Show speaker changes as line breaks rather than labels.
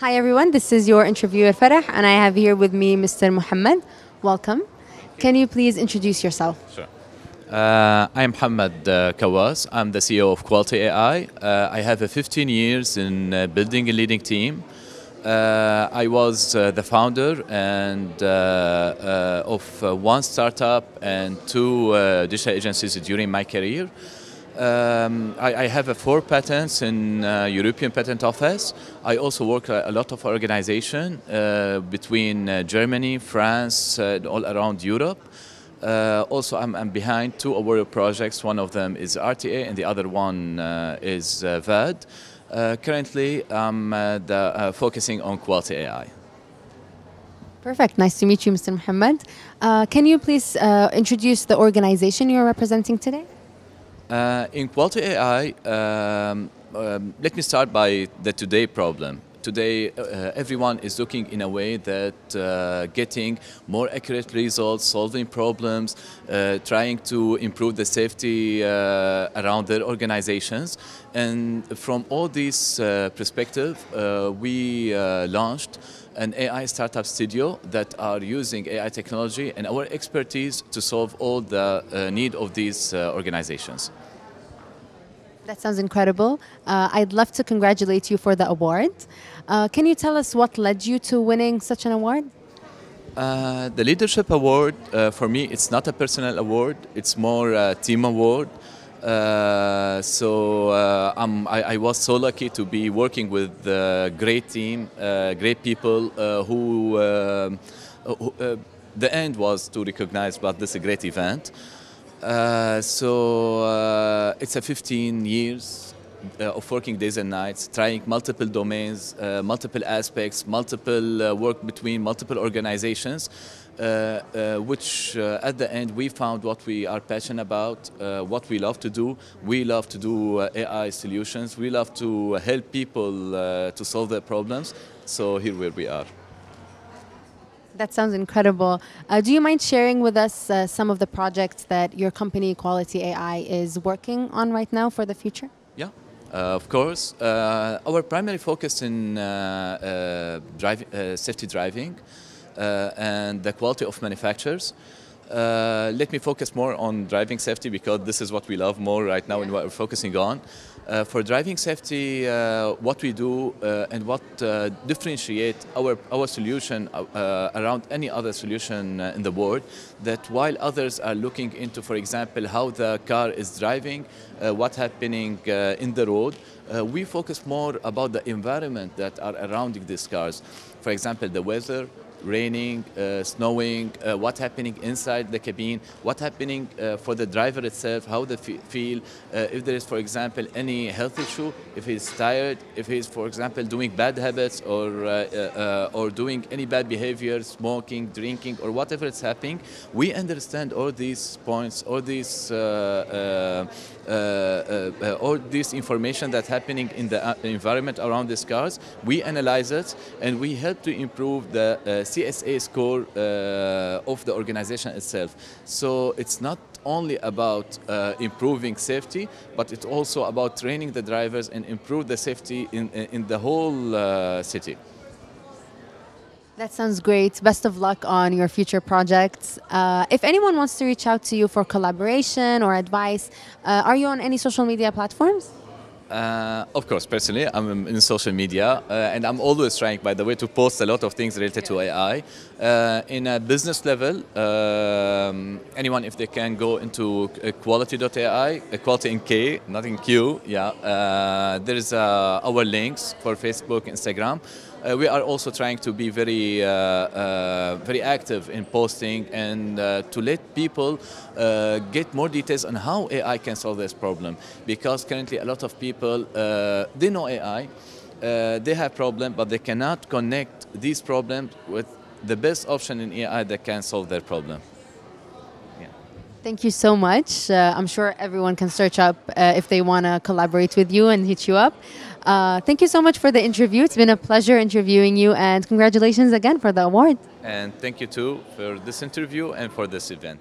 Hi everyone, this is your interviewer Farah and I have here with me Mr. Mouhamad. Welcome. Can you please introduce yourself?
Sure. Uh, I'm Mouhamad uh, Kawas. I'm the CEO of Kuality AI. Uh, I have uh, 15 years in uh, building a leading team. Uh, I was uh, the founder and of one startup and two digital agencies during my career. Um, I, I have four patents in uh, European Patent Office. I also work a, a lot of organization uh, between uh, Germany, France, uh, all around Europe. Uh, also, I'm, I'm behind two award projects. One of them is RTA, and the other one is VAD. Currently, I'm the, focusing on Kuality AI.
Perfect. Nice to meet you, Mr. Mouhamad. Uh, can you please introduce the organization you're representing today?
Uh, in Kuality AI, um, um, let me start by the today problem. Today, uh, everyone is looking in a way that uh, getting more accurate results, solving problems, uh, trying to improve the safety uh, around their organizations. And from all these uh, perspective, uh, we launched an AI startup studio that are using AI technology and our expertise to solve all the need of these organizations.
That sounds incredible. Uh, I'd love to congratulate you for the award. Uh, can you tell us what led you to winning such an award?
Uh, the leadership award uh, for me it's not a personal award it's more a team award uh, so uh, I'm, I, I was so lucky to be working with a great team great people who, um, who the end was to recognize about this is a great event uh, so uh, it's a 15 years uh, of working days and nights, trying multiple domains, uh, multiple aspects, multiple uh, work between multiple organizations, which at the end we found what we are passionate about, what we love to do. We love to do AI solutions. We love to help people to solve their problems. So here where we are.
That sounds incredible. Uh, do you mind sharing with us uh, some of the projects that your company, Kuality AI, is working on right now for the future?
Yeah, uh, of course. Uh, our primary focus in uh, uh, drive, safety driving and the quality of manufacturers. Uh, let me focus more on driving safety because this is what we love more right now and what we're focusing on. Uh, for driving safety, uh, what we do uh, and what uh, differentiate our, our solution uh, around any other solution in the world, that while others are looking into, for example, how the car is driving, what's happening in the road, we focus more about the environment that are around these cars. For example, the weather, raining, uh, snowing, uh, what's happening inside the cabin, what's happening uh, for the driver itself, how they fe- feel, uh, if there is, for example, any health issue, if he's tired, if he's, for example, doing bad habits or, uh, uh, or doing any bad behavior, smoking, drinking, or whatever is happening, we understand all these points, all these all this information that's happening in the environment around these cars. We analyze it and we help to improve the CSA score uh, of the organization itself. So it's not only about uh, improving safety, but it's also about training the drivers and improve the safety in, in the whole uh, city.
That sounds great. Best of luck on your future projects. Uh, if anyone wants to reach out to you for collaboration or advice, uh, are you on any social media platforms?
Uh, of course, personally, I'm in social media uh, and I'm always trying, by the way, to post a lot of things related to AI. Uh, in a business level, um, anyone, if they can go into kuality.ai, quality in K, not in Q, yeah. Uh, there is uh, our links for Facebook, Instagram. Uh, we are also trying to be very, uh, uh, very active in posting and uh, to let people uh, get more details on how AI can solve this problem. Because currently, a lot of people they know AI, they have problem, but they cannot connect these problems with the best option in AI that can solve their problem.
Thank you so much. Uh, I'm sure everyone can search up uh, if they want to collaborate with you and hit you up. Uh, thank you so much for the interview. It's been a pleasure interviewing you, and congratulations again for the award.
And thank you too for this interview and for this event.